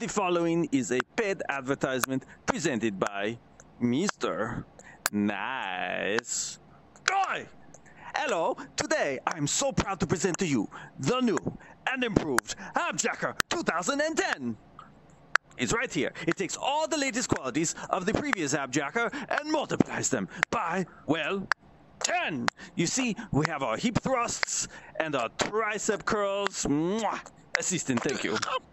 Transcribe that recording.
The following is a paid advertisement presented by Mr. Nice Guy. Hello, today I'm so proud to present to you the new and improved Abjacker 2010. It's right here. It takes all the latest qualities of the previous Abjacker and multiplies them by, well, 10. You see, we have our hip thrusts and our tricep curls. Mwah. Assistant, thank you.